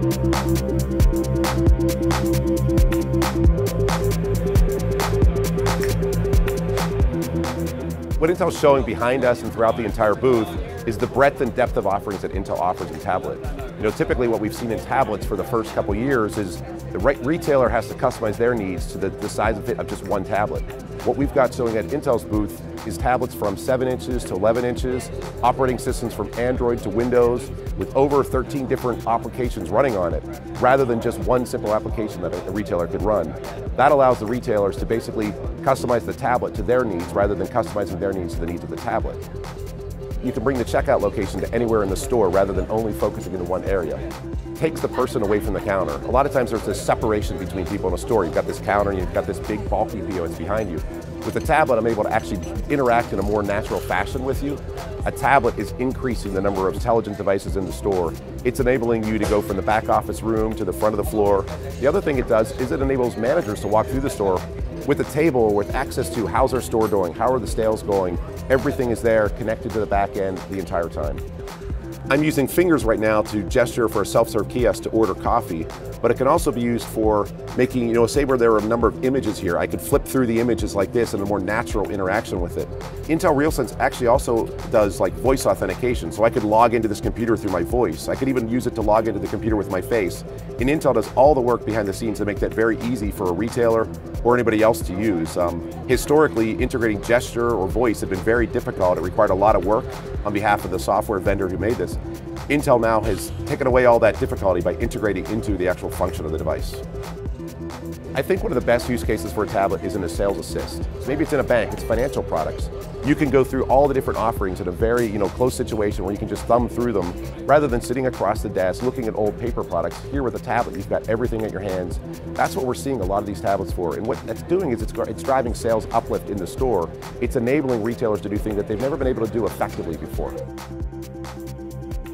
What Intel's showing behind us and throughout the entire booth is the breadth and depth of offerings that Intel offers in tablet. You know, typically what we've seen in tablets for the first couple years is the right retailer has to customize their needs to the, the size and fit of just one tablet. What we've got showing at Intel's booth is tablets from 7 inches to 11 inches, operating systems from Android to Windows, with over 13 different applications running on it, rather than just one simple application that a retailer could run. That allows the retailers to basically customize the tablet to their needs rather than customizing their needs to the needs of the tablet. You can bring the checkout location to anywhere in the store rather than only focusing in one area. Takes the person away from the counter. A lot of times there's this separation between people in a store. You've got this counter and you've got this big bulky POS behind you. With the tablet, I'm able to actually interact in a more natural fashion with you. A tablet is increasing the number of intelligent devices in the store. It's enabling you to go from the back office room to the front of the floor. The other thing it does is it enables managers to walk through the store with a table with access to how's our store doing, how are the sales going, everything is there connected to the back end the entire time. I'm using fingers right now to gesture for a self-serve kiosk to order coffee, but it can also be used for making, you know, say where there are a number of images here, I could flip through the images like this and a more natural interaction with it. Intel RealSense actually also does like voice authentication, so I could log into this computer through my voice. I could even use it to log into the computer with my face. And Intel does all the work behind the scenes to make that very easy for a retailer or anybody else to use. Um, historically, integrating gesture or voice had been very difficult. It required a lot of work on behalf of the software vendor who made this. Intel now has taken away all that difficulty by integrating into the actual function of the device. I think one of the best use cases for a tablet is in a sales assist. maybe it's in a bank, it's financial products. You can go through all the different offerings in a very you know, close situation where you can just thumb through them rather than sitting across the desk looking at old paper products. Here with a tablet, you've got everything at your hands. That's what we're seeing a lot of these tablets for. And what that's doing is it's, it's driving sales uplift in the store. It's enabling retailers to do things that they've never been able to do effectively before. Thank you.